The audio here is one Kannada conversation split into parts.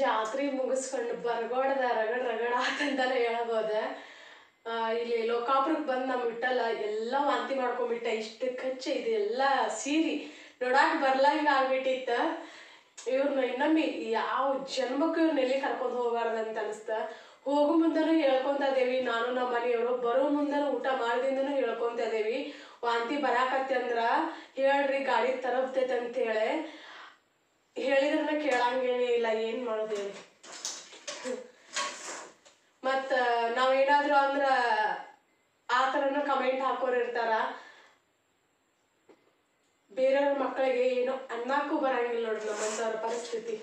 ಜಾತ್ರೆ ಮುಗಿಸ್ಕೊಂಡು ಬರಗೋಡದ ರಗಡ್ ರಗಡ ಆತಂತಾನೆ ಹೇಳ್ಬೋದ. ಇಲ್ಲಿ ಲೋಕಾಪುರಕ್ಕೆ ಬಂದು ನಮ್ಮ ಇಟ್ಟಲ್ಲ, ಎಲ್ಲ ವಾಂತಿ ಮಾಡ್ಕೊಂಡ್ಬಿಟ್ಟೆ ಇಷ್ಟು ಕಚ್ಚೆ ಇದು, ಎಲ್ಲ ಸೀರಿ. ನೋಡಾಕ್ ಬರ್ಲಂಗ ಆಗ್ಬಿಟ್ಟಿತ್ತ. ಇವ್ರನ್ನ ಇನ್ನೊಮ್ಮೆ ಯಾವ ಜನ್ಮಕ್ಕೂ ಇವ್ರನ್ನ ಎಲ್ಲಿ ಕರ್ಕೊಂಡು ಹೋಗ್ಬಾರ್ದು ಅಂತ ಅನಿಸ್ತ. ಹೋಗೋ ಮುಂದನೂ ಹೇಳ್ಕೊಂತ ಇದೇವಿ, ನಾನು ನಮ್ಮ ಮನೆಯವರು, ಬರೋ ಮುಂದನೂ ಊಟ ಮಾಡ್ದಿಂದನೂ ಹೇಳ್ಕೊಂತ ಇದೇವಿ. ವಾಂತಿ ಬರಾಕತ್ತಿ ಅಂದ್ರ ಹೇಳ್ರಿ ಗಾಡಿ ತರಬ್ತೈತೆ ಅಂತ ಹೇಳಿ. ಹೇಳಿದ್ರನ್ನ ಕೇಳಂಗೇನೇ ಇಲ್ಲ, ಏನ್ ಮಾಡೋದು ಮತ್ತ ನಾವೇನಾದ್ರೂ ಅಂದ್ರ ಆ ಥರನೂ ಕಮೆಂಟ್ ಹಾಕೋರು ಇರ್ತಾರ. ಬೇರೆಯವ್ರ ಮಕ್ಕಳಿಗೆ ಏನು ಅನ್ನಕ್ಕೂ ಬರಂಗಿಲ್ಲ ನೋಡ್ರಿ ನಮ್ಮಂತವ್ರ ಪರಿಸ್ಥಿತಿ.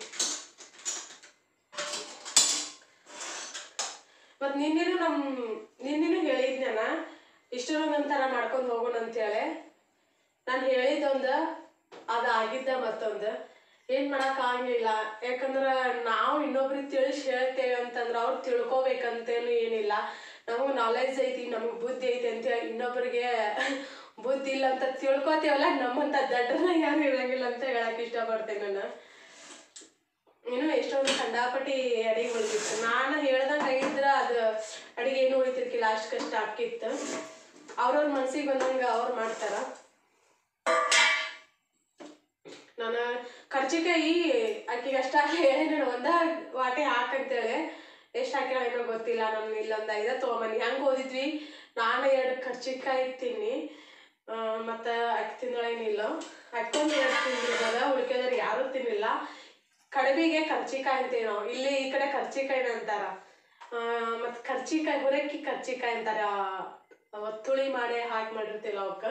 ಮತ್ ನಿನ್ನೆನು ನಮ್, ನಿನ್ನೆನು ಹೇಳಿದ್ನ ಇಷ್ಟೊಂದೊಂಥರ ಮಾಡ್ಕೊಂಡು ಹೋಗೋಣ ಅಂತೇಳಿ ನಾನು ಹೇಳಿದ್ದೊಂದು ಅದು ಆಗಿದ್ದ ಮತ್ತೊಂದು. ಏನ್ ಮಾಡಕ್ ಆಗ್ಲಿಲ್ಲ ಯಾಕಂದ್ರ ನಾವು ಇನ್ನೊಬ್ರಿಗೆ ತಿಳಿಸಿ ಹೇಳ್ತೇವೆ ಅಂತಂದ್ರ ಅವ್ರು ತಿಳ್ಕೊಬೇಕಂತೇನು ಏನಿಲ್ಲ. ನಮಗ್ ನಾಲೆಜ್ ಐತಿ, ನಮಗ್ ಬುದ್ಧಿ ಐತಿ ಅಂತ ಹೇಳಿ ಇನ್ನೊಬ್ರಿಗೆ ಬುದ್ಧಿ ಇಲ್ಲ ಅಂತ ತಿಳ್ಕೊತೇವಲ್ಲ, ನಮ್ಮಂತ ದಡ್ಡನ ಯಾರು ಇರಂಗಿಲ್ಲ ಅಂತ ಹೇಳಕ್ ಇಷ್ಟಪಡ್ತೇನೆ ನಾನು. ಇನ್ನು ಎಷ್ಟೊಂದು ಕಂಡಾಪಟ್ಟಿ ಅಡಿಗೆ ಉಳಿತಿತ್ತು ನಾನು ಹೇಳ್ದಂಗೆ ಆಗಿದ್ರ ಅದು ಅಡಿಗೆ ಏನು ಉಳಿತಿರ್ಕಿಲ್ಲ, ಅಷ್ಟು ಕಷ್ಟ ಆಕಿತ್ತು ಅವ್ರವ್ರ ಮನ್ಸಿಗೆ ಬಂದಂಗ ಅವ್ರು ಮಾಡ್ತಾರ. ನಾನು ಕರ್ಚಿಕಾಯಿ ಆಕಿಗೆ ಅಷ್ಟ ಹೇಳಿ ನಾನು ಒಂದ ವಾಟೆ ಹಾಕಂತೇಳಿ. ಎಷ್ಟು ಹಾಕ್ಯಾಳ ಏನೋ ಗೊತ್ತಿಲ್ಲ ನಾನು ಇಲ್ಲೊಂದು ಐದ ತೊಗೊಂಬನ್ನಿ. ಹೆಂಗೆ ಓದಿದ್ವಿ. ನಾನು ಎರಡು ಕರ್ಜಿಕಾಯಿ ತಿನ್ನಿ. ಮತ್ತು ಅಕ್ಕಿ ತಿನ್ನೋಳೇನಿಲ್ಲ ಅಕ್ಕೊಂದು ಎರಡು ತಿಂದಿರ್ಬೋದ. ಉಳ್ಕೆದವ್ರು ಯಾರು ತಿನ್ನಿಲ್ಲ. ಕಡಬಿಗೆ ಕರ್ಚಿಕಾಯಿ ಅಂತೀವಿ ನಾವು ಇಲ್ಲಿ ಈ ಕಡೆ ಕರ್ಚಿಕಾಯಿನ ಅಂತಾರ. ಮತ್ತ್ ಕರ್ಚಿಕಾಯಿ ಹುರಕ್ಕಿ ಕರ್ಚಿಕಾಯಿ ಅಂತಾರ. ತುಳಿ ಮಾಡಿ ಹಾಕಿ ಮಾಡಿರ್ತಿಲ್ಲ ಅವಕ್ಕ.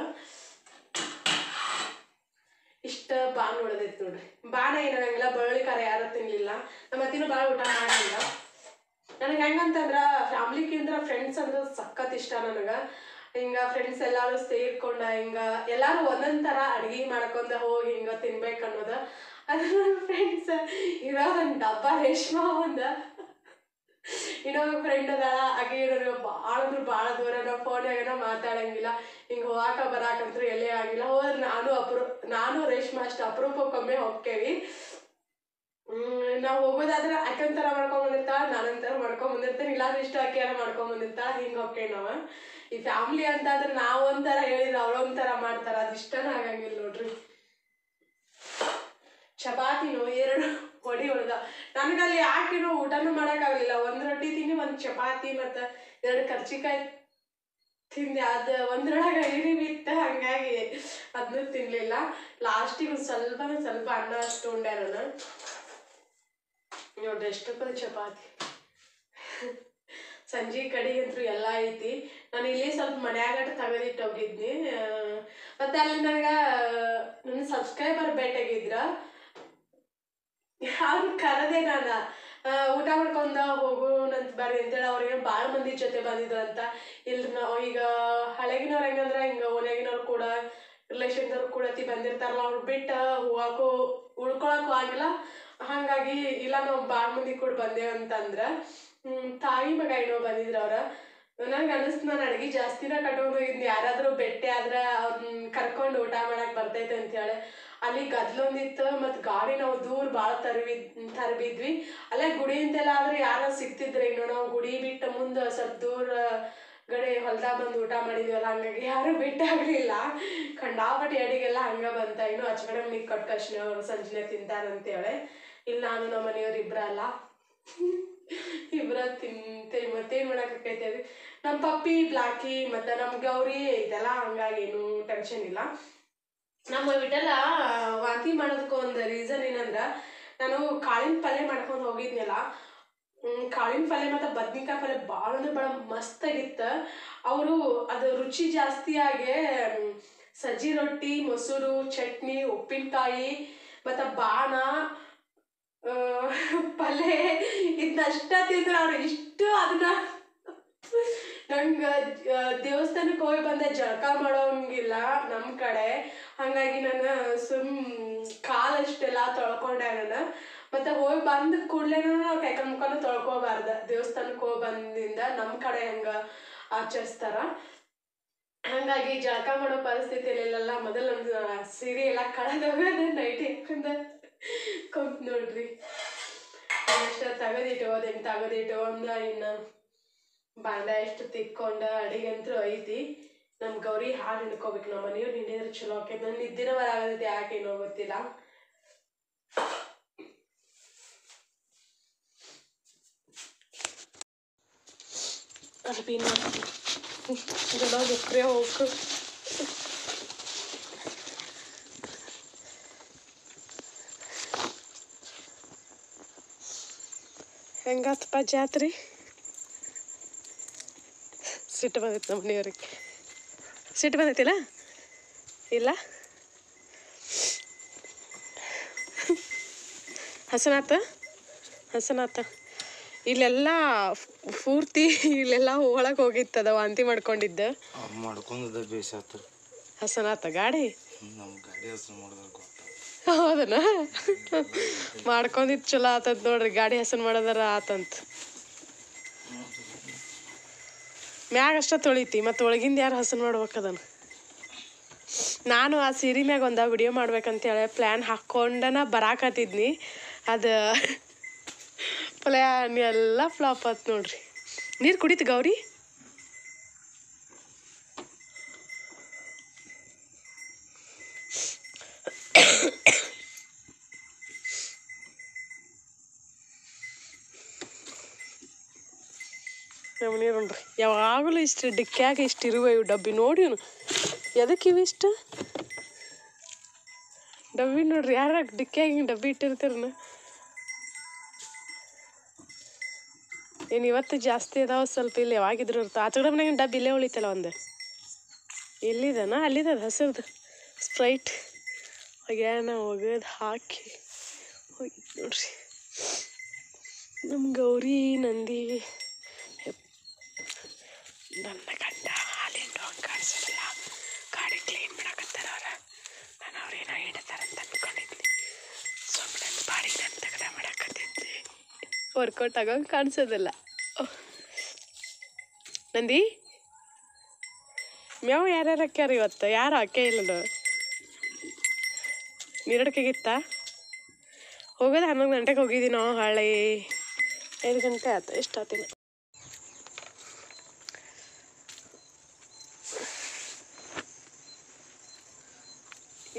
ಇಷ್ಟ ಬಾನ್ ಉಳ್ದೈತಿ ನೋಡ್ರಿ. ಬಾನ ಏನಾಗಂಗಿಲ್ಲ ಬಳ್ಳಿ ಖಾರ ಯಾರು ತಿನ್ಲಿಲ್ಲ. ನಮ್ಮ ಅತ್ತಿನೂ ಭಾಳ ಊಟ ಮಾಡಿಲ್ಲ ನನಗೆ ಹೆಂಗಂತಂದ್ರ ಫ್ಯಾಮ್ಲಿಗಿಂದ್ರ ಫ್ರೆಂಡ್ಸ್ ಅಂದ್ರೆ ಸಖತ್ ಇಷ್ಟ ನನಗೆ. ಹಿಂಗ ಫ್ರೆಂಡ್ಸ್ ಎಲ್ಲಾರು ಸೇರ್ಕೊಂಡ ಹಿಂಗ ಎಲ್ಲಾರು ಒಂದೊಂದ್ ಥರ ಅಡ್ಗೆ ಮಾಡ್ಕೊಂಡ ಹೋಗಿ ಹಿಂಗ ತಿನ್ಬೇಕು ಅನ್ನೋದು ಅದು ನನ್ನ ಫ್ರೆಂಡ್ಸ್ ಇರೋ ಒಂದು ಡಬ್ಬ ರೇಷ್ಮಾ ಒಂದ. ಇನ್ನೊಬ್ಬ ಫ್ರೆಂಡ್ ಅದ ಆಕೆ ಇರೋರು ಭಾಳ ಅಂದ್ರೆ ಭಾಳ ದೂರ, ನಾವು ಫೋನ್ಯಾಗನ ಮಾತಾಡಂಗಿಲ್ಲ. ಹಿಂಗೆ ಹೋಗಾಕ ಬರಾಕಂತ್ರು ಎಲ್ಲೇ ಆಗಿಲ್ಲ. ಹೋದ್ರೆ ನಾನು ಅಪ್ರೂ, ನಾನು ರೇಷ್ಮಾ ಅಷ್ಟು ಅಪರೂಪಕ್ಕೊಮ್ಮೆ ಹೋಗ್ತೇವಿ. ನಾವ್ ಹೋಗೋದಾದ್ರೆ ಅಕ್ಕಂತರ ಮಾಡ್ಕೊಂಡ್ ಬಂದಿರ್ತಾಳ ನಾನಂತರ ಮಾಡ್ಕೊಂಡ್ ಬಂದಿರ್ತೇನೆ ಇಲ್ಲಾಂದ್ರೆ ಇಷ್ಟ ಅಕ್ಕಿಯಾರ ಮಾಡ್ಕೊಂಡ್ ಬಂದಿರ್ತಾಳ, ಹಿಂಗೆ ಹೋಗ್ತೇವೆ ನಾವ. ಈ ಫ್ಯಾಮ್ಲಿ ಅಂತ ಆದ್ರೆ ನಾವ್ ಒಂಥರ ಹೇಳಿದ್ರೆ ಅವ್ರೊಂಥರ ಮಾಡ್ತಾರ ಅದಿಷ್ಟನ ಆಗಂಗಿಲ್ಲ ನೋಡ್ರಿ. ಚಪಾತಿನೂ, ಎರಡು ಹೊಡಿ ಹೊಡೆದ ನನಗಲ್ಲಿ ಹಾಕಿರೋ ಊಟನೂ ಮಾಡೋಕ್ಕಾಗಲಿಲ್ಲ. ಒಂದು ರೊಟ್ಟಿ ತಿಂದು ಒಂದು ಚಪಾತಿ ಮತ್ತು ಎರಡು ಕರ್ಚಿಕಾಯಿ ತಿಂದೆ. ಅದು ಒಂದ್ರೊಳಗೆ ಇಡೀ ಬಿತ್ತು ಹಂಗಾಗಿ ಅದನ್ನೂ ತಿನ್ನಲಿಲ್ಲ ಲಾಸ್ಟಿಗೆ ಒಂದು ಸ್ವಲ್ಪ ಸ್ವಲ್ಪ ಅನ್ನ ಅಷ್ಟು ಉಂಡೆ ನಾನು ನೋಡ್ರಿ ಎಷ್ಟೊಕ್ಕದು ಚಪಾತಿ. ಸಂಜೆ ಕಡಿ ಅಂತೂ ಎಲ್ಲ ಐತಿ. ನಾನು ಇಲ್ಲಿ ಸ್ವಲ್ಪ ಮನ್ಯಾಗಟ ತೆಗೆದಿಟ್ಟು ಹೋಗಿದ್ನಿ. ಮತ್ತೆ ಅಲ್ಲಿ ನನಗೆ, ನನ್ನ ಸಬ್ಸ್ಕ್ರೈಬರ್ ಭೇಟಿಯಾಗಿದ್ರ ಅವ್ರು ಕರದೆ ನಾನು ಊಟ ಮಾಡ್ಕೊಂಡ ಹೋಗೋಣಂತ ಬರ್ರಿ ಅಂತೇಳಿ ಅವ್ರಿಗೆ ಭಾಳ ಮಂದಿ ಜೊತೆ ಬಂದಿದ್ರು ಅಂತ. ಇಲ್ರಿ ನಾವು ಈಗ ಹಳೆಗಿನವ್ರು ಹೆಂಗಂದ್ರೆ ಹಿಂಗೆ ಓನ್ಯಾಗಿನವ್ರು ಕೂಡ ರಿಲೇಷನ್ದವ್ರು ಕೂಡ ತಿ ಬಂದಿರ್ತಾರಲ್ಲ ಅವ್ರು ಬಿಟ್ಟು ಹೋಗಾಕೋ ಉಳ್ಕೊಳಕ್ಕೂ ಆಗಿಲ್ಲ. ಹಾಗಾಗಿ ಇಲ್ಲ ನಾವು ಭಾಳ ಮಂದಿ ಕೂಡ ಬಂದೇವು ಅಂತಂದ್ರೆ ಹ್ಮ್, ತಾಯಿ ಮಗ ಏನೋ ಬಂದಿದ್ರು ಅವ್ರ. ನಂಗೆ ಅನಿಸ್ತು ನಾನು ಅಡ್ಗೆ ಜಾಸ್ತಿನ ಕಟ್ಕೊಂಡು ಹೋಗಿದ್ನಿ. ಯಾರಾದರೂ ಬೆಟ್ಟೆ ಆದ್ರೆ ಅವ್ರನ್ನ ಕರ್ಕೊಂಡು ಊಟ ಮಾಡಕ್ಕೆ ಬರ್ತೈತೆ ಅಂತ ಹೇಳಿ. ಅಲ್ಲಿ ಗದ್ಲೊಂದಿತ್ತು ಮತ್ತು ಗಾಡಿ ನಾವು ದೂರ ಭಾಳ ತರಬಿ ತರಬಿದ್ವಿ. ಅಲ್ಲೇ ಗುಡಿ ಅಂತೆಲ್ಲ ಆದ್ರೆ ಯಾರೋ ಸಿಗ್ತಿದ್ರೆ ಇನ್ನು ನಾವು ಗುಡಿ ಬಿಟ್ಟು ಮುಂದೆ ಸ್ವಲ್ಪ ದೂರ ಗಡೆ ಹೊಲ್ದಾಗ ಬಂದು ಊಟ ಮಾಡಿದ್ವಲ್ಲ, ಹಂಗಾಗಿ ಯಾರು ಬಿಟ್ಟಾಗ್ಲಿಲ್ಲ ಖಂಡಾಪಟ್ಟಿ ಅಡಿಗೆಲ್ಲ ಹಂಗೆ ಬಂತ. ಇನ್ನು ಅಚ್ಚಗಡೆ ಮನಿಗೆ ಕೊಟ್ಟು ಕಷ್ಟ ಅವ್ರು ಸಂಜೆ ತಿಂತಾರಂತೇಳಿ. ಇಲ್ಲ ನಾನು ನಮ್ಮ ಮನೆಯವ್ರು ಇಬ್ರಲ್ಲ. ಇಬ್ರ ತಿಂತೆ, ಮತ್ತೇನು ಮಾಡಕ್ಕಾಕೈತೆ ಅದು. ನಮ್ಮ ಪಪ್ಪಿ, ಬ್ಲಾಕಿ, ಮತ್ತು ನಮ್ಮ ಗೌರಿ ಇದೆಲ್ಲ, ಹಂಗಾಗಿ ಏನು ಟೆನ್ಷನ್ ಇಲ್ಲ. ನಮ್ಮ ವಿಟಲ್ಲ ವಾಂತಿ ಮಾಡೋದಕ್ಕೂ ಒಂದು ರೀಸನ್ ಏನಂದ್ರೆ, ನಾನು ಕಾಳಿನ ಪಲ್ಯ ಮಾಡ್ಕೊಂಡು ಹೋಗಿದ್ನಲ್ಲ ಕಾಳಿನ ಪಲ್ಯ ಮತ್ತು ಬದ್ನಿಕಾಯಿ ಪಲ್ಯ ಭಾಳ ಅಂದ್ರೆ ಭಾಳ ಮಸ್ತಾಗಿತ್ತು ಅವರು ಅದು ರುಚಿ ಜಾಸ್ತಿ ಆಗಿ ಸಜ್ಜಿ ರೊಟ್ಟಿ, ಮೊಸರು, ಚಟ್ನಿ, ಉಪ್ಪಿನಕಾಯಿ, ಮತ್ತು ಬಾಣ ಪಲ್ಯ ಇದನ್ನಷ್ಟ ತಿಂದ್ರೆ ಅವ್ರು ಇಷ್ಟು ಅದನ್ನ ನಂಗೆ ದೇವಸ್ಥಾನಕ್ಕೆ ಹೋಗಿ ಬಂದ ಜಳಕ ಮಾಡೋಂಗಿಲ್ಲ ನಮ್ಮ ಕಡೆ. ಹಾಗಾಗಿ ನಾನು ಸುಮ್ ಕಾಲಷ್ಟೆಲ್ಲ ತೊಳ್ಕೊಂಡೆ ನಾನು. ಮತ್ತೆ ಹೋಗಿ ಬಂದ ಕೂಡಲೇ ನಾವು ಕೈಕಾಲು ಮುಖಾನು ತೊಳ್ಕೊಬಾರ್ದು. ದೇವಸ್ಥಾನಕ್ಕೆ ಹೋಗಿ ಬಂದಿಂದ ನಮ್ಮ ಕಡೆ ಹಂಗೆ ಆಚರಿಸ್ತಾರ. ಹಂಗಾಗಿ ಜಳಕ ಮಾಡೋ ಪರಿಸ್ಥಿತಿಯಲ್ಲಿ ಇಲ್ಲಲ್ಲ ಮೊದಲು ನಮ್ಮ ಸೀರೆ ಎಲ್ಲ ಕಳೆದೋಗೋದು ನೈಟ್ ಹಾಕೊಂಡು ಕೊಂತ್ ನೋಡ್ರಿ. ತೆಗೆದಿಟ್ಟು ತೆಗೆದಿಟ್ಕೋದು ತೆಗೆದಿಟ್ಟು ಅಂದ ಇನ್ನು. ಬಾಂಡ ಎಷ್ಟು ತಿಕ್ಕೊಂಡ ಅಡಿಗೆ ಅಂತೂ ಐತಿ. ನಮ್ಮ ಗೌರಿ ಹಾಲು ಹಿಂಡ್ಕೋಬೇಕು. ನಮ್ಮ ಮನೆಯವ್ರು ಹಿಂಡಿದ್ರೆ ಚಲೋ ಆಕೈತಿ. ನನ್ನ ನಿದ್ದಿನ ಬರಾಗತೈತಿ ಯಾಕೆ ಏನೋ ಗೊತ್ತಿಲ್ಲ. ಅರ್ಬಿನ ಜನ ಬುಕ್ರೆ ಹೋಗು ಹೆಂಗಾತಪ್ಪ ಜಾತ್ರೆ? ಸಿಟ್ಟು ಬಂದೈತೆ ನಮ್ಮ ಮನೆಯವ್ರಿಗೆ. ಸಿಟ್ಟು ಬಂದೈತಿಲ್ಲ ಇಲ್ಲ? ಹಸನಾಥ? ಹಸನಾಥ. ಇಲ್ಲೆಲ್ಲ ಪೂರ್ತಿ ಇಲ್ಲೆಲ್ಲ ಒಳಗೆ ಹೋಗಿತ್ತದ ವಾಂತಿ ಮಾಡ್ಕೊಂಡಿದ್ದ. ಅವ್ರು ಮಾಡ್ಕೊಂಡದ ಬೇಸಾತು ಹಸನಾತ ಗಾಡಿ? ಹೌದನ? ಮಾಡ್ಕೊಂಡಿದ್ ಚಲೋ ಆತದ ನೋಡ್ರಿ ಗಾಡಿ ಹಸನ್ ಮಾಡೋದಾರ ಆತಂತ. ಮ್ಯಾಗ ಅಷ್ಟ ತೊಳಿತಿ, ಮತ್ತು ಒಳಗಿಂದ ಯಾರು ಹಸನ್ ಅದನ್ನು. ನಾನು ಆ ಸೀರೆ ಮ್ಯಾಗ ಒಂದ ವಿಡಿಯೋ ಮಾಡ್ಬೇಕಂತೇಳಿ ಪ್ಲ್ಯಾನ್ ಹಾಕ್ಕೊಂಡನ ಬರಾಕತ್ತಿದ್ನಿ. ಅದು ಪ್ಲ್ಯಾನ್ ಎಲ್ಲ ಫ್ಲಾಪ್ ಆತ್ ನೋಡ್ರಿ. ನೀರು ಕುಡಿತು ಗೌರಿ? ನಮ್ಮ ನೀರು ಯಾವಾಗಲೂ ಇಷ್ಟು ಡಿಕ್ಕ್ಯಾಗ ಇಷ್ಟು ಇರುವ ಇವು ಡಬ್ಬಿ ನೋಡಿ ಎದಕ್ಕೆ ಇವು ಇಷ್ಟು? ಡಬ್ಬಿ ನೋಡ್ರಿ ಯಾರ ಡಿಕ್ಕ್ಯಾಗ ಹಿಂಗೆ ಡಬ್ಬಿ ಇಟ್ಟಿರ್ತೀರನ ಏನು ಇವತ್ತು ಜಾಸ್ತಿ ಅದಾವ ಸ್ವಲ್ಪ ಇಲ್ಲಿ ಯಾವಾಗಿದ್ರು ಇರ್ತಾವ. ಆಚೆ ಮನೆಗೆ ಡಬ್ಬಿ ಇಲ್ಲೇ ಉಳಿತಲ್ಲ ಒಂದು. ಎಲ್ಲಿದನ? ಅಲ್ಲಿದ ಹಸಿರ್ದು. ಸ್ಪ್ರೈಟ್ ಒಗ್ಯಾನ ಒಗದು, ಹಾಕಿ. ಹೋಗಿ ನೋಡ್ರಿ. ನಮ್ಮ ಗೌರಿ, ನಂದಿ. ನನ್ನ ಗಂಡ ಹಾಲಿಂಡು ಹಂಗೆ ಕಾಣಿಸೋದಿಲ್ಲ ಗಾಡಿ ಕ್ಲೀನ್ ಮಾಡಕತ್ತಾರ ಅವ್ರ. ನಾನು ಅವ್ರೇನೋ ಹಿಡಿತಾರಂತ ಅನ್ಕೊಂಡಿದ್ನಿ ಸುಮ್ಮನೆ ಬಾಡಿಗೆ ನಾನು ತಗದ ವರ್ಕೌಟ್ ಆಗೋಂಗೆ ಕಾಣಿಸೋದಿಲ್ಲ. ನಂದಿ? ಮೇವು ಯಾರ್ಯಾರು ಹಾಕ್ಯಾರ ಇವತ್ತು? ಯಾರು ಹಾಕೇ ಇಲ್ಲ ನೀರಡ್ಕೆಗಿತ್ತ? ಹೋಗೋದು ಹನ್ನೊಂದು ಗಂಟೆಗೆ ಹೋಗಿದ್ದೀನೋ ಹಳೆ? ಐದು ಗಂಟೆ ಆಯ್ತು ಆತಿನ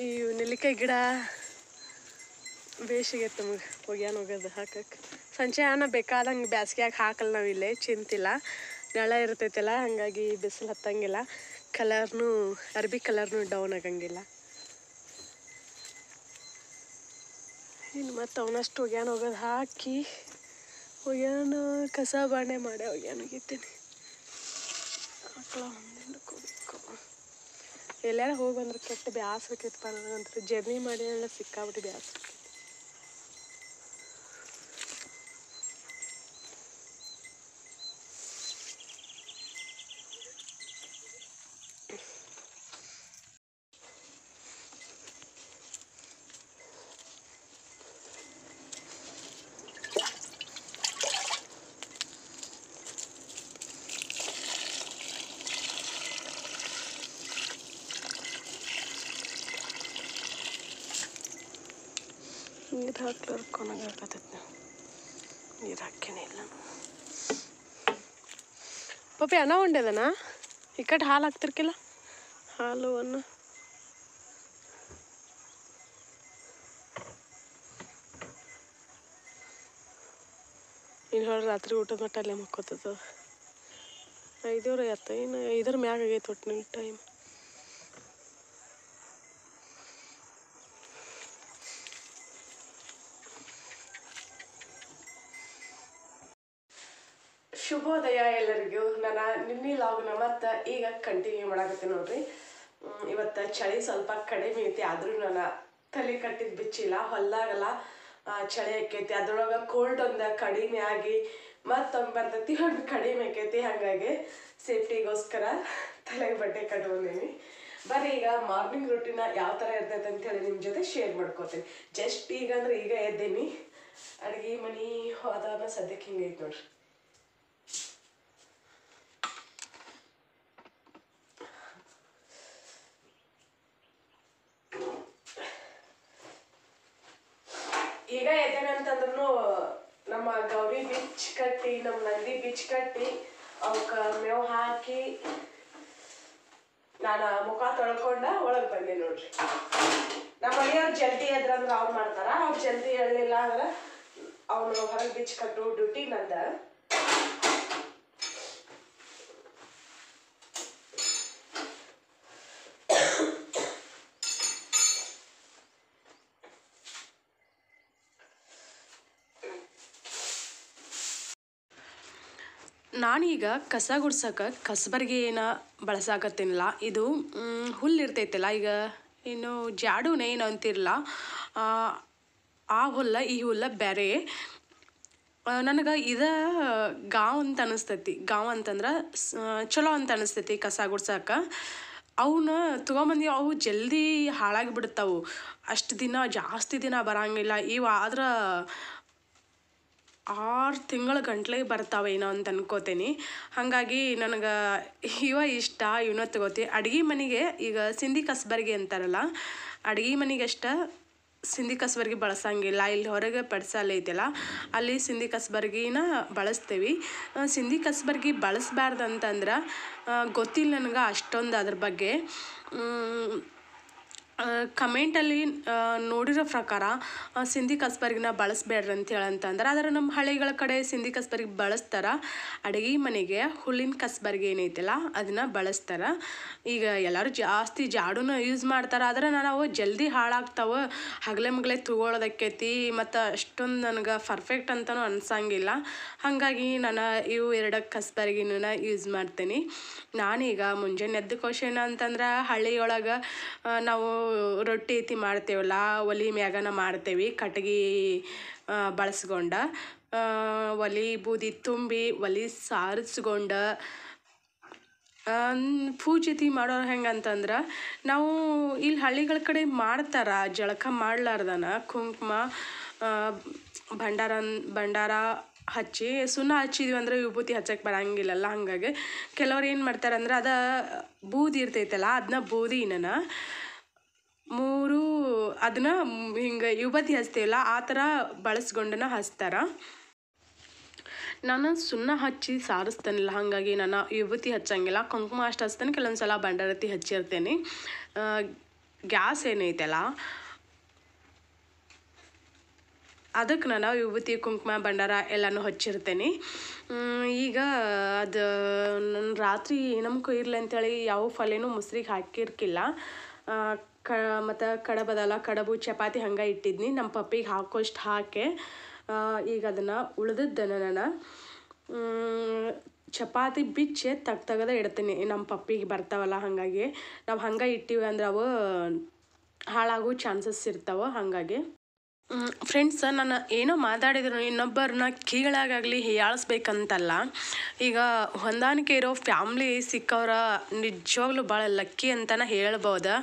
ಈ ನೆಲ್ಲಿಕಾಯಿ ಗಿಡ. ಬೇಸಿಗೆ ನಮಗೆ ಒಗ್ಯಾನ ಹೋಗೋದು ಹಾಕಕ್ಕೆ ಸಂಜೆ ಅನ್ನ ಬೇಕಾದಂಗೆ ಬ್ಯಾಸ್ಗ್ಯಾಗ ಹಾಕಲ್ಲ ನಾವು ಇಲ್ಲೇ, ಚಿಂತಿಲ್ಲ. ನೆಳ ಇರ್ತೈತಿಲ್ಲ, ಹಾಗಾಗಿ ಬಿಸಿಲು ಹತ್ತಂಗಿಲ್ಲ. ಕಲರ್ನು, ಅರ್ಬಿ ಕಲರ್ನು ಡೌನ್ ಆಗಂಗಿಲ್ಲ. ಇನ್ನು ಮತ್ತು ಅವನಷ್ಟು ಒಗ್ಯಾನ ಹೋಗೋದು ಹಾಕಿ ಒಗ್ಯಾನ ಕಸ ಬಾಣೆ ಮಾಡಿ ಒಗ್ಯಾನ ಒಗಿತೀನಿ. ಆಕಳ ಹಿಂಡ್ಕೋಬೇಕು ಎಲ್ಲಾರ ಹೋಗಿ ಬಂದ್ರೆ ಕೆಟ್ಟ ಬ್ಯಾಸ್ರಕೈತಪ್ಪ ನನಗಂತೂ. ಜರ್ನಿ ಮಾಡಿ ಎಲ್ಲ ಸಿಕ್ಕಾಬಿಟ್ಟು ಬ್ಯಾಸ್ರಕೈತಿ ಹಾಕ್ಲಾರ ಕೊನಾಗತ್ತೈತೆ ನಾವು ನೀರು ಹಾಕೇನೆ ಇಲ್ಲ ಪಪ್ಪಿ ಅನ್ನ ಉಂಡೆದನ ಈ ಕಡೆ ಹಾಲು ಹಾಕ್ತಿರ್ಕಿಲ್ಲ ಹಾಲು ಅನ್ನ ಇನ್ನು ಹೇಳಿ ರಾತ್ರಿ ಊಟದ ಮಟ್ಟ ಅಲ್ಲೇ ಮಕ್ಕೋತದ ಐದೂವರೆ ಆಯ್ತು ಇನ್ನು ಐದರ ಮ್ಯಾಗ ಆಗೈತೆ ಒಟ್ಟು ಟೈಮ್ ಮತ್ತು ಈಗ ಕಂಟಿನ್ಯೂ ಮಾಡಕತ್ತೆ ನೋಡ್ರಿ. ಇವತ್ತು ಚಳಿ ಸ್ವಲ್ಪ ಕಡಿಮೆ ಐತಿ, ಆದರೂ ನಾನು ತಲೆ ಕಟ್ಟಿದ ಬಿಚ್ಚಿಲ್ಲ ಹೊಲ್ದಾಗಲ್ಲ ಚಳಿ ಆಕೈತಿ. ಅದ್ರೊಳಗೆ ಕೋಲ್ಡ್ ಒಂದು ಕಡಿಮೆ ಆಗಿ ಮತ್ತೊಂದು ಬರ್ತೈತಿ, ಒಂದು ಕಡಿಮೆ ಆಕೈತಿ. ಹಾಗಾಗಿ ಸೇಫ್ಟಿಗೋಸ್ಕರ ತಲೆಗೆ ಬಟ್ಟೆ ಕಟ್ಕೊಂಡೀನಿ ಬರೀ ಈಗ ಮಾರ್ನಿಂಗ್ ರೂಟೀನ ಯಾವ ಥರ ಇರ್ತೈತೆ ಅಂತ ಹೇಳಿ ನಿಮ್ಮ ಜೊತೆ ಶೇರ್ ಮಾಡ್ಕೋತೀನಿ. ಜಸ್ಟ್ ಈಗ ಅಂದ್ರೆ ಈಗ ಎದ್ದೀನಿ. ಅಡುಗೆ ಮನೆ ಹೋದಾಗ ಸದ್ಯಕ್ಕೆ ಹಿಂಗೈತೆ ನೋಡ್ರಿ ಈಗ ಎದ್ದೇನೆ ಅಂತಂದ್ರೂ ನಮ್ಮ ಗೌರಿ ಬಿಚ್ ಕಟ್ಟಿ ನಮ್ಮ ನಂದಿ ಬಿಚ್ ಕಟ್ಟಿ, ಅವಕ್ಕ ಮೇವು ಹಾಕಿ ನಾನು ಮುಖ ತೊಳ್ಕೊಂಡ ಒಳಗೆ ಬಂದೆ ನೋಡ್ರಿ. ನಮ್ಮ ಮನೆಯವ್ರು ಜಲ್ದಿ ಎದ್ರಂದ್ರೆ ಅವ್ರು ಮಾಡ್ತಾರ, ಅವ್ರು ಜಲ್ದಿ ಹೇಳಲಿಲ್ಲ ಅಂದ್ರೆ ಅವನು ಹೊರಗೆ ಬಿಚ್ ಕಟ್ಟು ಡ್ಯೂಟಿ ನಂದ. ನಾನೀಗ ಕಸ ಗುಡ್ಸಕ್ಕೆ ಏನ ಬಳಸಾಕತ್ತೀನಿಲ್ಲ. ಇದು ಹುಲ್ಲು ಇರ್ತೈತಲ್ಲ ಈಗ ಇನ್ನು ಜಾಡುನೇ ಏನು ಅಂತಿರಲ್ಲ ಆ ಹುಲ್ಲ, ಈ ಹುಲ್ಲ ಬೇರೆ ನನಗೆ ಇದ ಗಾವ್ ಅಂತ ಅನಿಸ್ತೈತಿ. ಗಾವ್ ಅಂತಂದ್ರೆ ಚಲೋ ಅಂತ ಅನಿಸ್ತೈತಿ ಕಸ ಗುಡ್ಸಕ್ಕೆ ಅವನ್ನ ತೊಗೊಂಬಂದು ಅವು ಜಲ್ದಿ ಹಾಳಾಗಿ ಬಿಡ್ತಾವು ಅಷ್ಟು ದಿನ ಜಾಸ್ತಿ ದಿನ ಬರಂಗಿಲ್ಲ. ಇವು ಆದ್ರೆ ಆರು ತಿಂಗಳ ಗಂಟ್ಲೆ ಬರ್ತಾವೆ ಏನೋ ಅಂತ ಅನ್ಕೋತೀನಿ. ಹಾಗಾಗಿ ನನಗೆ ಇವ ಇಷ್ಟ, ಇವನೋ ತಗೋತಿ. ಅಡುಗೆ ಮನೆಗೆ ಈಗ ಸಿಂಧಿ ಕಸ್ಬರ್ಗಿ ಅಂತಾರಲ್ಲ, ಅಡುಗೆ ಮನೆಗೆ ಅಷ್ಟ ಸಿಂಧಿ ಕಸ್ಬರ್ಗಿ ಬಳಸಂಗಿಲ್ಲ. ಇಲ್ಲಿ ಹೊರಗೆ ಪಡಿಸಲೇ ಐತಲ್ಲ, ಅಲ್ಲಿ ಸಿಂಧಿ ಕಸ್ಬರ್ಗಿನ ಬಳಸ್ತೀವಿ. ಸಿಂಧಿ ಕಸ್ಬರ್ಗಿ ಬಳಸಬಾರ್ದು ಅಂತಂದ್ರೆ ಗೊತ್ತಿಲ್ಲ ನನಗೆ ಅಷ್ಟೊಂದು ಅದ್ರ ಬಗ್ಗೆ. ಕಮೆಂಟಲ್ಲಿ ನೋಡಿರೋ ಪ್ರಕಾರ ಸಿಂಧಿ ಕಸ್ಬರ್ಗಿನ ಬಳಸಬೇಡ್ರಿ ಅಂತ ಹೇಳಂತಂದ್ರೆ ಆದರೆ ನಮ್ಮ ಹಳ್ಳಿಗಳ ಕಡೆ ಸಿಂಧಿ ಕಸ್ಬರ್ಗಿ ಬಳಸ್ತಾರೆ. ಅಡುಗೆ ಮನೆಗೆ ಹುಲ್ಲಿನ ಕಸ್ಬರ್ಗಿ ಏನೈತಲ್ಲ ಅದನ್ನ ಬಳಸ್ತಾರೆ. ಈಗ ಎಲ್ಲರೂ ಜಾಸ್ತಿ ಜಾಡೂನ ಯೂಸ್ ಮಾಡ್ತಾರೆ. ಆದರೆ ನಾನು ಅವು ಜಲ್ದಿ ಹಾಳಾಗ್ತಾವೆ. ಹಗಲೆ ಮಗಲೆ ತಗೊಳ್ಳೋದಕ್ಕೈತಿ ಮತ್ತು ಅಷ್ಟೊಂದು ನನಗೆ ಪರ್ಫೆಕ್ಟ್ ಅಂತಲೂ ಅನ್ಸಂಗಿಲ್ಲ. ಹಾಗಾಗಿ ನಾನು ಇವು ಎರಡು ಕಸ್ಬರ್ಗಿನ ಯೂಸ್ ಮಾಡ್ತೀನಿ. ನಾನೀಗ ಮುಂಜಾನೆ ಎದ್ದ ಕ್ವಶನ್ ಅಂತಂದ್ರೆ ಹಳ್ಳಿಯೊಳಗೆ ನಾವು ರೊಟ್ಟಿ ಐತಿ ಮಾಡ್ತೇವಲ್ಲ ಒಲೆ ಮ್ಯಾಗನ ಮಾಡ್ತೇವೆ, ಕಟ್ಗೆ ಬಳಸ್ಕೊಂಡು ಒಲೆ ಬೂದಿ ತುಂಬಿ, ಒಲೆ ಸಾರಿಸ್ಕೊಂಡು ಪೂಜೆತಿ ಮಾಡೋರು ಹೆಂಗಂತಂದ್ರೆ, ನಾವು ಇಲ್ಲಿ ಹಳ್ಳಿಗಳ ಕಡೆ ಮಾಡ್ತಾರೆ, ಜಳಕ ಮಾಡ್ಲಾರ್ದನ, ಕುಂಕುಮ ಭಂಡಾರ ಭಂಡಾರ ಹಚ್ಚಿ, ಸುಣ್ಣ ಹಚ್ಚಿದ್ವಿ ಅಂದ್ರೆ ವಿಭೂತಿ ಹಚ್ಚಕ್ಕೆ ಬರಂಗಿಲ್ಲಲ್ಲ ಹಾಗಾಗಿ. ಕೆಲವ್ರು ಏನು ಮಾಡ್ತಾರೆ ಅಂದ್ರೆ ಅದು ಬೂದಿ ಇರ್ತೈತಲ್ಲ ಅದನ್ನ ಬೂದಿನ ಮೂರು ಅದನ್ನ ಹಿಂಗೆ ಯುವತಿ ಹಚ್ತೀವಲ್ಲ, ಆ ಥರ ಬಳಸ್ಕೊಂಡನ ಹಚ್ತಾರ. ನಾನು ಸುಣ್ಣ ಹಚ್ಚಿ ಸಾರಿಸ್ತೇನಿಲ್ಲ, ಹಾಗಾಗಿ ನಾನು ಯುವತಿ ಹಚ್ಚಂಗಿಲ್ಲ. ಕುಂಕುಮ ಅಷ್ಟು ಹಚ್ತೇನೆ ಕೆಲವೊಂದು ಸಲ ಬಂಡಾರತಿ ಹಚ್ಚಿರ್ತೇನೆ. ಗ್ಯಾಸ್ ಏನೈತಲ್ಲ ಅದಕ್ಕೆ ನಾನು ಯುವತಿ ಕುಂಕುಮ ಭಂಡಾರ ಎಲ್ಲನೂ ಹಚ್ಚಿರ್ತೇನೆ. ಈಗ ಅದು ನನ್ನ ರಾತ್ರಿ ನಮ್ಗೆ ಇರ್ಲಿ ಅಂತೇಳಿ ಯಾವ ಫಲೇನೂ ಮುಸ್ರಿಗೆ ಹಾಕಿರ್ಕಿಲ್ಲ. ಕ ಮತ್ತು ಕಡಬದಲ್ಲ ಕಡಬು, ಚಪಾತಿ ಹಂಗೆ ಇಟ್ಟಿದ್ನಿ. ನಮ್ಮ ಪಪ್ಪಿಗೆ ಹಾಕೋಷ್ಟು ಹಾಕಿ ಈಗ ಅದನ್ನು ಉಳ್ದದ್ದನ್ನು ನಾನು ಚಪಾತಿ ಬಿಚ್ಚಿ ತಗ್ ತಗದ ಇಡ್ತೀನಿ. ನಮ್ಮ ಪಪ್ಪಿಗೆ ಬರ್ತಾವಲ್ಲ ಹಾಗಾಗಿ. ನಾವು ಹಂಗೆ ಇಟ್ಟಿವಿ ಅಂದ್ರೆ ಅವು ಹಾಳಾಗೋ ಚಾನ್ಸಸ್ ಇರ್ತಾವೆ ಹಾಗಾಗಿ. ಫ್ರೆಂಡ್ಸ್ ನಾನು ಏನೋ ಮಾತಾಡಿದ್ರು ಇನ್ನೊಬ್ಬರನ್ನ ಕೀಳಾಗಾಗಲಿ ಹೀಯಾಳಿಸ್ಬೇಕಂತಲ್ಲ ಈಗ ಹೊಂದಾಣಿಕೆ ಇರೋ ಫ್ಯಾಮ್ಲಿ ಸಿಕ್ಕವ್ರ ನಿಜವಾಗ್ಲೂ ಭಾಳ ಲಕ್ಕಿ ಅಂತಲೇ ಹೇಳ್ಬೋದು.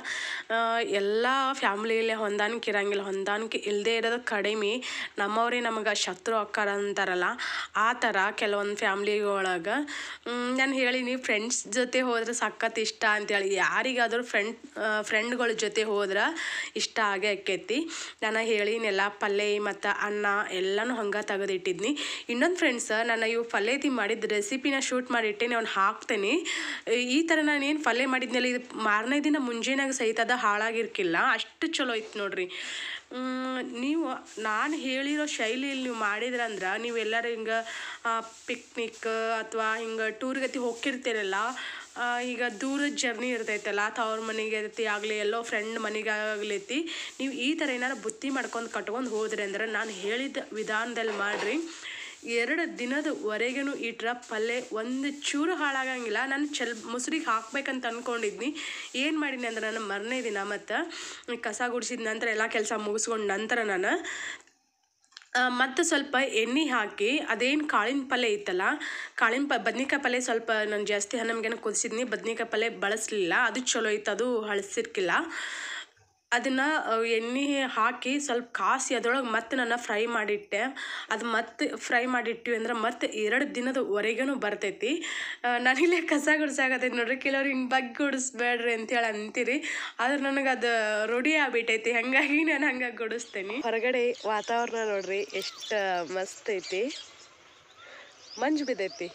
ಎಲ್ಲ ಫ್ಯಾಮ್ಲಿಯಲ್ಲಿ ಹೊಂದಾಣಿಕೆ ಇರಂಗಿಲ್ಲ. ಹೊಂದಾಣಿಕೆ ಇಲ್ಲದೆ ಇರೋದು ಕಡಿಮೆ. ನಮ್ಮವರೇ ನಮಗೆ ಶತ್ರು ಅಕ್ಕಾರ ಅಂತಾರಲ್ಲ, ಆ ಥರ ಕೆಲವೊಂದು ಫ್ಯಾಮ್ಲಿ ಒಳಗೆ. ನಾನು ಹೇಳೀನಿ ಫ್ರೆಂಡ್ಸ್ ಜೊತೆ ಹೋದ್ರೆ ಸಖತ್ ಇಷ್ಟ ಅಂತೇಳಿ. ಯಾರಿಗಾದರೂ ಫ್ರೆಂಡ್ ಫ್ರೆಂಡ್ಗಳ ಜೊತೆ ಹೋದ್ರೆ ಇಷ್ಟ ಆಗೇ ಆಕೈತಿ ನಾನು ಹೇಳಿನೆಲ್ಲ ಪಲ್ಯ ಮತ್ತು ಅನ್ನ ಎಲ್ಲನೂ ಹಂಗೆ ತೆಗೆದಿಟ್ಟಿದ್ನಿ. ಇನ್ನೊಂದು ಫ್ರೆಂಡ್ಸ್ ನಾನು ಇವು ತಿ ಮಾಡಿದ ರೆಸಿಪಿನ ಶೂಟ್ ಮಾಡಿಟ್ಟೇನೆ, ಅವ್ನು ಹಾಕ್ತೇನೆ. ಈ ಥರ ನಾನು ಏನು ಪಲ್ಯ ಮಾಡಿದ್ನಲ್ಲ, ಇದು ಮಾರನೇ ದಿನ ಮುಂಜಾನೆಗೆ ಸಹಿತ ಅದು ಹಾಳಾಗಿರ್ಕಿಲ್ಲ, ಅಷ್ಟು ಚಲೋ ಇತ್ತು ನೋಡ್ರಿ. ನೀವು, ನಾನು ಹೇಳಿರೋ ಶೈಲಿಯಲ್ಲಿ ನೀವು ಮಾಡಿದ್ರಂದ್ರೆ ನೀವೆಲ್ಲರೂ ಹಿಂಗೆ ಪಿಕ್ನಿಕ್ ಅಥವಾ ಹಿಂಗೆ ಟೂರ್ಗತಿ ಹೋಗಿರ್ತೀರಲ್ಲ ಈಗ ದೂರದ ಜರ್ನಿ ಇರ್ತೈತಲ್ಲ ತವ್ರ ಮನೆಗೆ ಇರ್ತಿ, ಆಗಲಿ ಎಲ್ಲೋ ಫ್ರೆಂಡ್ ಮನೆಗೆ ಆಗ್ಲೈತಿ ನೀವು ಈ ಥರ ಏನಾರು ಬುತ್ತಿ ಮಾಡ್ಕೊಂಡು ಕಟ್ಕೊಂಡು ಹೋದ್ರಿ ಅಂದ್ರೆ ನಾನು ಹೇಳಿದ ವಿಧಾನದಲ್ಲಿ ಮಾಡಿರಿ. ಎರಡು ದಿನದವರೆಗೂ ಟ್ರಪ್ ಪಲ್ಯ ಒಂದು ಚೂರು ಹಾಳಾಗಂಗಿಲ್ಲ, ನಾನು ಚೆಲ್ ಮೊಸರಿಗೆ ಹಾಕ್ಬೇಕಂತ ಅಂದ್ಕೊಂಡಿದ್ನಿ ಏನು ಮಾಡೀನಿ ಅಂದ್ರೆ, ನಾನು ಮರನೇ ದಿನ ಮತ್ತು ಕಸ ಗುಡಿಸಿದ ನಂತರ ಎಲ್ಲ ಕೆಲಸ ಮುಗಿಸ್ಕೊಂಡು ನಂತರ ನಾನು ಮತ್ತು ಸ್ವಲ್ಪ ಎಣ್ಣೆ ಹಾಕಿ, ಅದೇನು ಕಾಳಿನ ಪಲ್ಯ ಇತ್ತಲ್ಲ ಕಾಳಿನ ಪ ಬದ್ನಿಕಾಯಿ ಪಲ್ಯ ಸ್ವಲ್ಪ ನಾನು ಜಾಸ್ತಿ ನಮಗೇನು ಕುದಿಸಿದ್ನಿ, ಬದ್ನಿಕಾಯಿ ಪಲ್ಯ ಬಳಸಲಿಲ್ಲ, ಅದು ಚಲೋ ಇತ್ತು, ಅದು ಹಳಸಿರ್ಕಿಲ್ಲ. ಅದನ್ನು ಎಣ್ಣೆ ಹಾಕಿ ಸ್ವಲ್ಪ ಕಾಸಿ ಅದ್ರೊಳಗೆ ಮತ್ತೆ ನಾನು ಫ್ರೈ ಮಾಡಿಟ್ಟೆ. ಅದು ಮತ್ತೆ ಫ್ರೈ ಮಾಡಿಟ್ಟಿವಿ ಅಂದ್ರೆ ಮತ್ತೆ ಎರಡು ದಿನದವರೆಗೂ ಬರ್ತೈತಿ. ನನಗೆ ಕಸ ಗುಡ್ಸಾಕತ್ತೈತಿ ನೋಡ್ರಿ, ಕೆಲವ್ರು ಹಿಂಗೆ ಬಗ್ಗೆ ಗುಡಿಸ್ಬೇಡ್ರಿ ಅಂತೇಳಿ ಅಂತೀರಿ. ಆದ್ರೆ ನನಗೆ ಅದು ರೂಢಿ ಆಗ್ಬಿಟ್ಟೈತಿ, ಹಾಗಾಗಿ ನಾನು ಹಂಗೆ ಗುಡಿಸ್ತೇನೆ. ಹೊರಗಡೆ ವಾತಾವರಣ ನೋಡ್ರಿ ಎಷ್ಟು ಮಸ್ತ್ ಐತಿ. ಮಂಜು ಬಿದ್ದೈತಿ.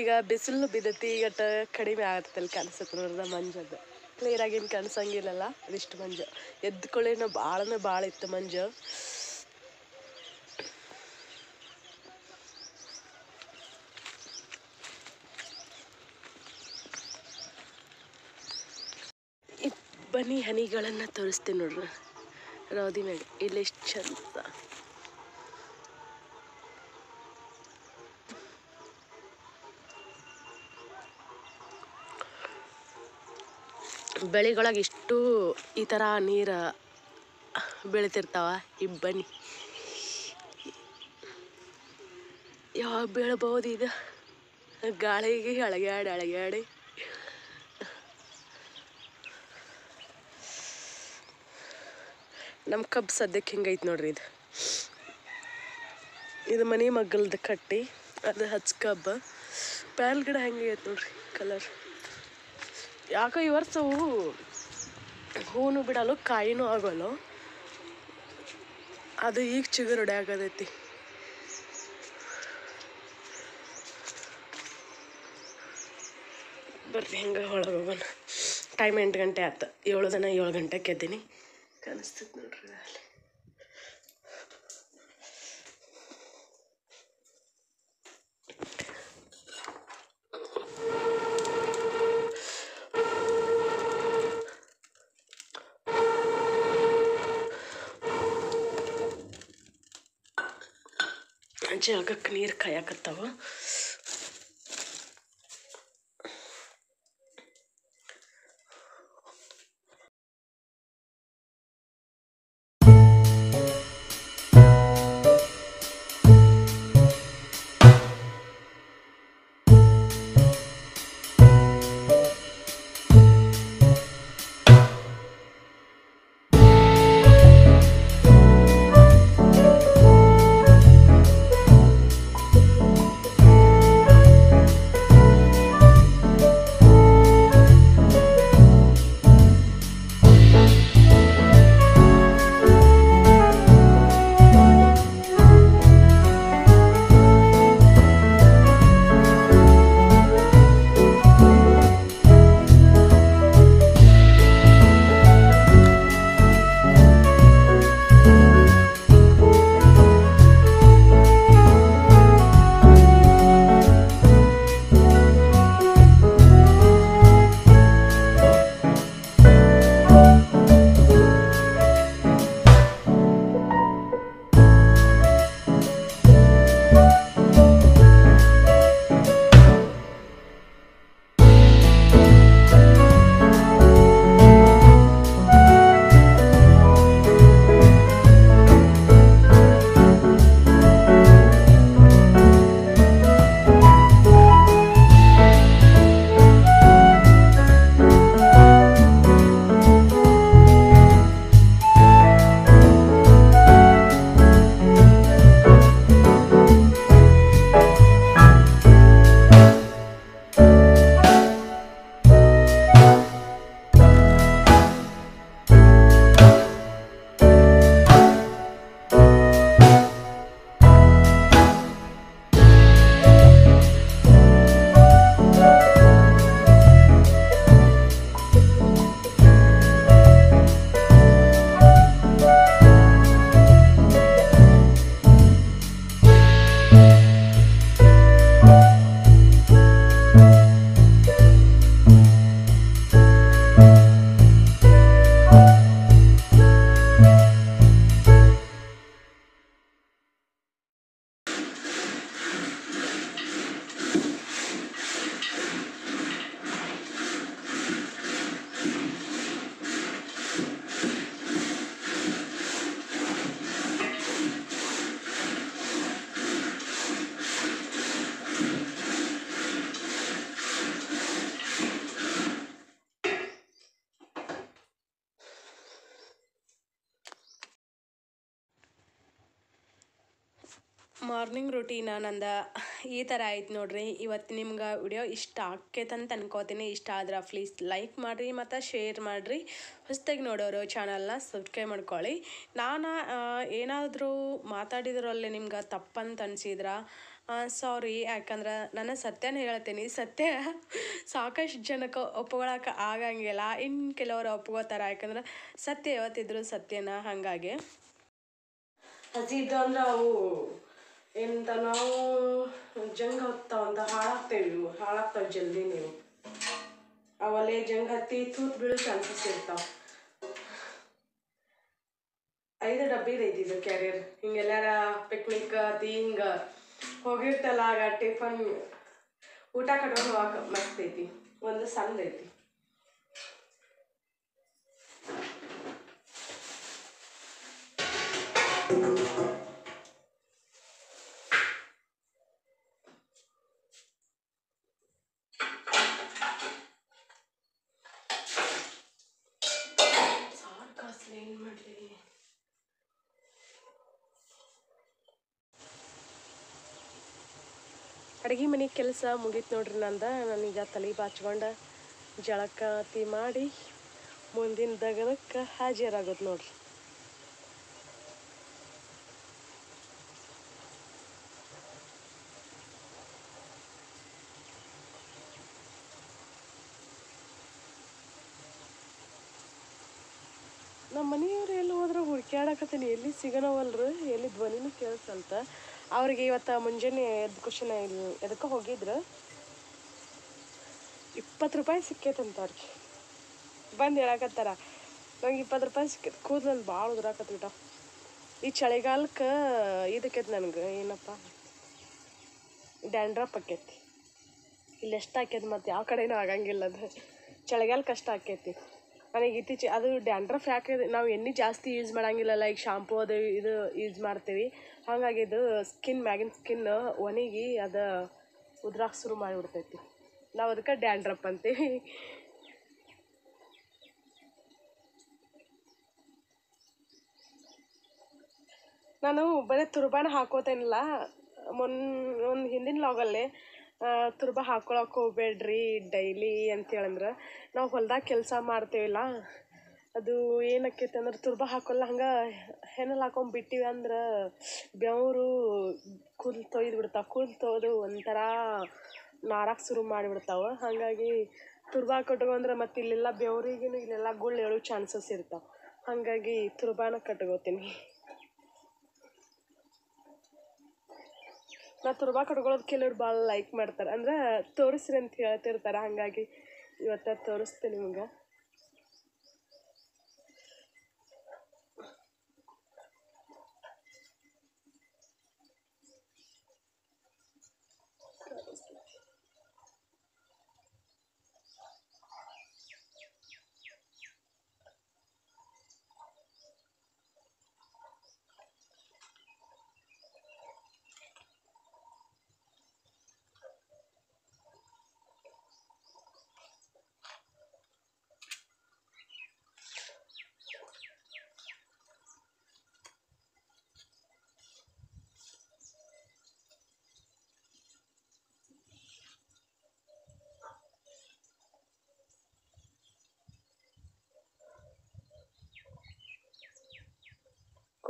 ಈಗ ಬಿಸಿಲು ಬಿದ್ದೈತಿ, ಈಗ ಕಡಿಮೆ ಆಗತ್ತಲ್ಲಿ ಕಾಣಿಸುತ್ತೆ ನೋಡ್ರಿ ಮಂಜು ಅದು. ಕ್ಲಿಯರ್ ಆಗೇನು ಕಾಣಿಸಂಗಿಲ್ಲಲ್ಲ ಅದಿಷ್ಟು ಮಂಜ. ಎದ್ಕೊಳ್ಳೇನೋ ಭಾಳನೇ ಭಾಳ ಇತ್ತು ಮಂಜು. ಬನ್ನಿ ಹನಿಗಳನ್ನು ತೋರಿಸ್ತೀನಿ ನೋಡ್ರಿ. ರೌದಿ ಮೇಡ ಇಲ್ಲಿ ಎಷ್ಟು ಚಂದ. ಬೆಳೆಗೊಳಗೆ ಇಷ್ಟು ಈ ಥರ ನೀರು ಬೆಳಿತಿರ್ತಾವ. ಇಬ್ಬನಿ ಯಾವಾಗ ಬೀಳ್ಬೋದು ಇದು ಗಾಳಿಗೆ ಅಳಗ್ಯಾಡಿ ಅಳಗ್ಯಾಡಿ. ನಮ್ಮ ಕಬ್ಬು ಸದ್ಯಕ್ಕೆ ಹಿಂಗೈತೆ ನೋಡ್ರಿ ಇದು. ಇದು ಮನೆ ಮಗ್ಗಲ್ದು ಕಟ್ಟಿ, ಅದು ಹಚ್ ಕಬ್ಬು. ಪ್ಯಾಲ್ ಗಿಡ ಹೆಂಗೆ ಐತೆ ನೋಡ್ರಿ, ಕಲರ್? ಯಾಕೋ ಈ ವರ್ಷ ಹೂ, ಹೂನು ಬಿಡಲು ಕಾಯಿನೂ ಆಗೋಲ್ಲ. ಅದು ಈಗ ಚಿಗುರುಡೆ ಆಗದೈತಿ. ಬರ್ರಿ ಹೆಂಗೆ ಒಳಗೆ ಹೋಗೋಣ. ಟೈಮ್ ಎಂಟು ಗಂಟೆ ಆಯ್ತು. ಏಳು ದಿನ ಏಳು ಗಂಟೆಗೆ ಎದ್ದೀನಿ. ಕಾಣಿಸ್ತೈತೆ ನೋಡ್ರಿ ಅಲ್ಲಿ. ಜಾಗಕ್ಕೆ ನೀರು ಕಾಯಕತ್ತಾವ. ಮಾರ್ನಿಂಗ್ ರುಟೀನ ನಂದ ಈ ಥರ ಆಯ್ತು ನೋಡ್ರಿ. ಇವತ್ತು ನಿಮ್ಗೆ ವಿಡಿಯೋ ಇಷ್ಟ ಆಕೈತಂತ ಅನ್ಕೋತೀನಿ. ಇಷ್ಟ ಆದ್ರೆ ಪ್ಲೀಸ್ ಲೈಕ್ ಮಾಡಿರಿ ಮತ್ತು ಶೇರ್ ಮಾಡಿರಿ. ಹೊಸ್ದಾಗಿ ನೋಡೋರು ಚಾನಲ್ನ ಸಬ್ಸ್ಕ್ರೈಬ್ ಮಾಡ್ಕೊಳ್ಳಿ. ನಾನು ಏನಾದರೂ ಮಾತಾಡಿದ್ರಲ್ಲಿ ನಿಮ್ಗೆ ತಪ್ಪಂತ ಅನ್ಸಿದ್ರ ಸಾರಿ ಯಾಕಂದ್ರೆ ನಾನು ಸತ್ಯನ ಹೇಳ್ತೀನಿ. ಸತ್ಯ ಸಾಕಷ್ಟು ಜನಕ್ಕೆ ಒಪ್ಕೊಳಕ್ಕೆ ಆಗಂಗಿಲ್ಲ. ಇನ್ನು ಕೆಲವರು ಒಪ್ಕೋತಾರೆ. ಯಾಕಂದ್ರೆ ಸತ್ಯ ಯಾವತ್ತಿದ್ರು ಸತ್ಯನ ಹಾಗಾಗಿ. ಹಸಿದ್ದು ಅಂದ್ರೆ ಅವು ಎಂತ ನಾವು ಜಂಗ್ ಹತ್ತಾವಂತ ಹಾಳಾಗ್ತೇವೆ ಇವು. ಹಾಳಾಗ್ತಾವೆ ಜಲ್ದಿ ನೀವು. ಅವಲ್ಲೇ ಜಂಗ್ ಹತ್ತಿ ತೂತ್ ಬೀಳೋ ಚಾನ್ಸಸ್ ಇರ್ತಾವ. ಐದು ಡಬ್ಬಿ ಐತಿ ಇದು ಕ್ಯಾರಿಯರ್ ಹಿಂಗೆಲ್ಲಾರ ಪಿಕ್ನಿಕ್ ಅತಿ ಹಿಂಗ ಹೋಗಿರ್ತಲ್ಲ, ಆಗ ಟಿಫನ್ ಊಟ ಕಟ್ಕೊಂಡು ಹೋಗಕ್ಕೆ ಮಸ್ತ್ ಐತಿ. ಒಂದು ಸಣ್ಣ ಕೆಲಸ ಮುಗೀತು ನೋಡ್ರಿ ನಂದ. ನಾನೀಗ ತಲೆ ಬಾಚ್ಕೊಂಡು ಜಳಕಾತಿ ಮಾಡಿ ಮುಂದಿನ ದಗದಕ್ಕೆ ಹಾಜರಾಗೋದು ನೋಡ್ರಿ. ನಮ್ಮ ಮನೆಯವ್ರು ಎಲ್ಲಿ ಹೋದ್ರೆ ಹುಡ್ಕ್ಯಾಡಕತ್ತೀನಿ. ಎಲ್ಲಿ ಸಿಗನವಲ್ರು? ಎಲ್ಲಿ ಧ್ವನಿನೂ ಕೇಳಿಸಲ್ತ. ಅವ್ರಿಗೆ ಇವತ್ತು ಮುಂಜಾನೆ ಎದ್ದು ಖುಷಿನ ಇಲ್ಲಿ ಎದಕ್ಕೆ ಹೋಗಿದ್ರು? ಇಪ್ಪತ್ತು ರೂಪಾಯಿ ಸಿಕ್ಕೈತಂತ ಅವ್ರಿಗೆ. ಬಂದು ಹೇಳಕತ್ತಾರ. ನಂಗೆ ಇಪ್ಪತ್ತು ರೂಪಾಯಿ ಸಿಕ್ಕೈತೆ ಕೂದಲಲ್ಲಿ ಭಾಳ ಉದುರಾಕತ್ಬಿಟ್ಟ ಈ ಚಳಿಗಾಲಕ್ಕೆ ಇದಕ್ಕೈತೆ ನನಗೆ, ಏನಪ್ಪ? ಡ್ಯಾಂಡ್ರಪ್ ಆಕೈತಿ. ಇಲ್ಲಿ ಎಷ್ಟು ಆಕೈತಿ ಮತ್ತು ಯಾವ ಕಡೆನೂ ಆಗಂಗಿಲ್ಲ ಅದು ಚಳಿಗಾಲ ಕಷ್ಟ ಆಕೈತಿ. ನನಗೆ ಇತ್ತೀಚೆ ಅದು ಡ್ಯಾಂಡ್ರಫ್ ಯಾಕೆ ನಾವು ಎಣ್ಣೆ ಜಾಸ್ತಿ ಯೂಸ್ ಮಾಡಂಗಿಲ್ಲ ಲೈಕ್ ಶಾಂಪೂ ಅದು ಇದು ಯೂಸ್ ಮಾಡ್ತೀವಿ. ಹಾಗಾಗಿ ಇದು ಸ್ಕಿನ್ ಮ್ಯಾಗಿನ ಸ್ಕಿನ್ ಒಣಗಿ ಅದು ಉದ್ರಾಕ್ ಶುರು ಮಾಡಿಬಿಡ್ತೈತಿ. ನಾವು ಅದಕ್ಕೆ ಡ್ಯಾಂಡ್ರಪ್ ಅಂತೀವಿ. ನಾನು ಬರೀ ತುರ್ಬಾಣ ಹಾಕೋತೇನಿಲ್ಲ, ಮೊನ್, ಒಂದು ಹಿಂದಿನ ಲಾಗಲ್ಲೇ ತುರ್ಬ ಹಾಕೊಳಕ್ಕೆ ಹೋಗ್ಬೇಡ್ರಿ ಡೈಲಿ ಅಂತೇಳಂದ್ರೆ. ನಾವು ಹೊಲ್ದಾಗ ಕೆಲಸ ಮಾಡ್ತೇವಲ್ಲ. ಅದು ಏನಕ್ಕೈತೆ ಅಂದ್ರೆ ತುರ್ಬ ಹಾಕೋಲ್ಲ ಹಂಗೆ ಹೆಣಲ್ ಹಾಕೊಂಡ್ ಬಿಟ್ಟಿವಿ ಅಂದ್ರೆ ಬೆವರು ಕೂದಲು ತೊಯ್ದು ಬಿಡ್ತಾವೆ. ಕೂದಲು ತೊಯ್ದು ಒಂಥರ ನಾರಕ್ಕೆ ಶುರು ಮಾಡಿಬಿಡ್ತಾವೆ. ಹಾಗಾಗಿ ತುರ್ಬ ಕಟ್ಕೊಂಡ್ರೆ ಮತ್ತೆ ಇಲ್ಲೆಲ್ಲ ಬೆವರಿಗೂ ಇಲ್ಲೆಲ್ಲ ಗುಳ್ಳು ಏಳೋ ಚಾನ್ಸಸ್ ಇರ್ತಾವೆ. ಹಾಗಾಗಿ ತುರ್ಬಾನ ಕಟ್ಕೋತೀನಿ ನಾ ತುರ್ಬಾ ಕಟ್ಕೊಳ್ಳೋದು ಕೆಲವ್ರು ಭಾಳ ಲೈಕ್ ಮಾಡ್ತಾರೆ. ಅಂದ್ರೆ ತೋರಿಸ್ರಿ ಅಂತ ಹೇಳ್ತಿರ್ತಾರೆ. ಹಾಗಾಗಿ ಇವತ್ತು ತೋರಿಸ್ತೀನಿ ನಿಮ್ಗೆ.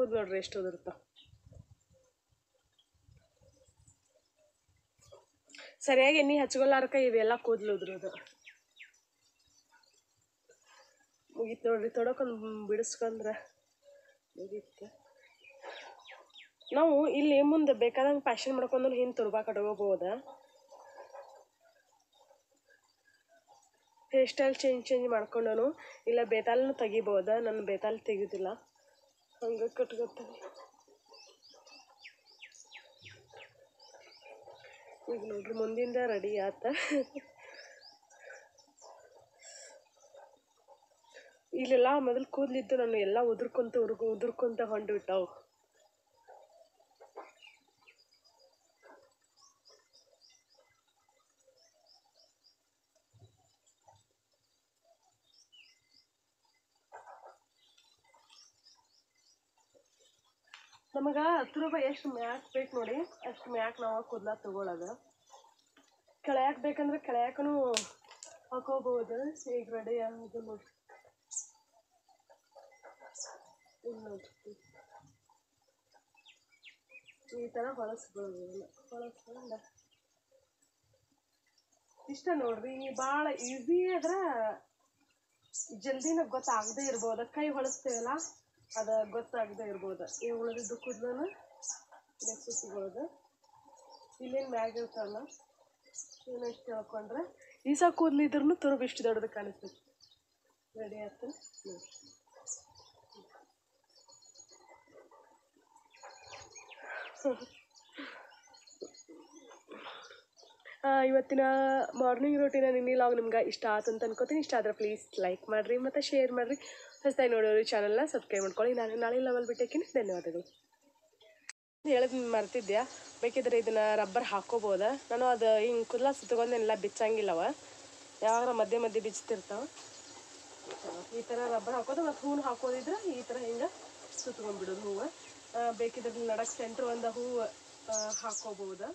ಕೂದ್ ನೋಡ್ರಿ ಎಷ್ಟು ಉದುರ್ತಾವ ಸರಿಯಾಗಿ ಎಣ್ಣೆ ಹಚ್ಕೊಳ್ಳಾರಕ ಇವೆಲ್ಲ ಕೂದಲು ಅದು ಮುಗೀತು ನೋಡ್ರಿ ತೊಡಕೊಂದು ಬಿಡಿಸ್ಕೊಂಡ್ರೆ ಮುಗೀತು. ನಾವು ಇಲ್ಲಿ ಮುಂದೆ ಬೇಕಾದಂಗೆ ಫ್ಯಾಷನ್ ಮಾಡ್ಕೊಂಡ್ರೆ ಹಿಂದೆ ತುರ್ಬಾ ಕಟ್ಕೋಬೋದ ಹೇರ್ ಸ್ಟೈಲ್ ಚೇಂಜ್ ಚೇಂಜ್ ಮಾಡ್ಕೊಂಡನು. ಇಲ್ಲ ಬೇತಾಲನ್ನು ತೆಗಿಬೋದ ನನ್ನ ಬೇತಾಲ್ ತೆಗಿಯೋದಿಲ್ಲ ಹಂಗೆ ಕಟ್ಕೊತಾನೆ ಈಗ ನೋಡ್ರಿ, ಮುಂದಿಂದ ರೆಡಿ ಆತ. ಇಲ್ಲೆಲ್ಲ ಮೊದಲು ಕೂದಲಿದ್ದು ನಾನು ಎಲ್ಲ ಉದುರ್ಕೊಂತ ಉರ್ಗು, ಉದುರ್ಕೊಂತ ಬಿಟ್ಟಾವು ನಮಗೆ ಹತ್ತು ರೂಪಾಯಿ ಎಷ್ಟು ಮ್ಯಾಕ್ ಬೇಕು ನೋಡಿ, ಅಷ್ಟು ಮ್ಯಾಕ್ ನಾವು ಕೂದಲ ತಗೊಳ್ಳೋದು ಕೆಳಯಾಕ್ ಬೇಕಂದ್ರೆ ಕೆಳಯಾಕನು ಹಾಕೋಬಹುದು. ಈಗ ರೆಡಿ ಆಗೋದು ನೋಡಿ. ಈ ಥರ ಹೊಳಸ್ಬೋದು ಹೊಳಸ್ಕೊಂಡ. ಇಷ್ಟ ನೋಡ್ರಿ ಭಾಳ ಈಸಿ ಆದ್ರೆ ಜಲ್ದಿನ ಗೊತ್ತಾಗದೇ ಇರ್ಬೋದು. ಕೈ ಹೊಳಸ್ತೇವಲ್ಲ? ಅದು ಗೊತ್ತಾಗದೆ ಇರ್ಬೋದು. ಈ ಉಳಿದಿದ್ದು ಕೂದಲನ್ನ ನೆಕ್ಸ್ಟ್ ಸಿಗೋದು. ಇಲ್ಲೇನು ಮ್ಯಾಗ ಇರ್ತಾವಲ್ಲ ಇವನ್ನ ಇಷ್ಟು ಹೇಳ್ಕೊಂಡ್ರೆ ಈಸ ಕೂದಲು ಇದ್ರೂ ತುರುಬು ಇಷ್ಟು ದೊಡ್ಡದು ಕಾಣಿಸ್ತೈತಿ ರೆಡಿ ಆಯ್ತು? ನೋಡಿ ಆ, ಇವತ್ತಿನ ಮಾರ್ನಿಂಗ್ ರೂಟೀನ ನಿನ್ನೆ ಲಾಗ್ ನಿಮ್ಗೆ ಇಷ್ಟ ಆಯ್ತು ಅಂತ ಅನ್ಕೋತೀನಿ. ಇಷ್ಟ ಆದ್ರೆ ಪ್ಲೀಸ್ ಲೈಕ್ ಮಾಡಿರಿ, ಮತ್ತು ಶೇರ್ ಮಾಡಿರಿ. ಹೊಸದಾಗಿ ನೋಡೋರು ಚಾನಲ್ನ ಸಬ್ಸ್ಕ್ರೈಬ್ ಮಾಡ್ಕೊಳ್ಳಿ. ನಾನು, ನಾಳೆ ಲೆವೆಲ್ ಬಿಟ್ಟೇಕಿನಿ ಧನ್ಯವಾದಗಳು. ಹೇಳೋದು ಮರ್ತಿದ್ಯಾ? ಬೇಕಿದ್ರೆ ಇದನ್ನು ರಬ್ಬರ್ ಹಾಕೋಬೋದ? ನಾನು ಅದು ಹಿಂಗೆ ಕುದಲ ಸುತ್ತಗೊಂಡೆಲ್ಲ ಬಿಚ್ಚಂಗಿಲ್ಲವ. ಯಾವಾಗ ಮಧ್ಯೆ ಮಧ್ಯೆ ಬಿಚ್ತಿರ್ತಾವ. ಈ ಥರ ರಬ್ಬರ್ ಹಾಕೋದು ಮತ್ತು ಹೂವು ಹಾಕೋದಿದ್ರೆ ಈ ಥರ ಹಿಂಗೆ ಸುತ್ಕೊಂಡ್ಬಿಡೋದು ಹೂವು. ಬೇಕಿದ್ರೆ ನಡಕ್ಕೆ ಸೆಂಟ್ರ್ ಒಂದು ಹೂವು ಹಾಕೋಬಹುದು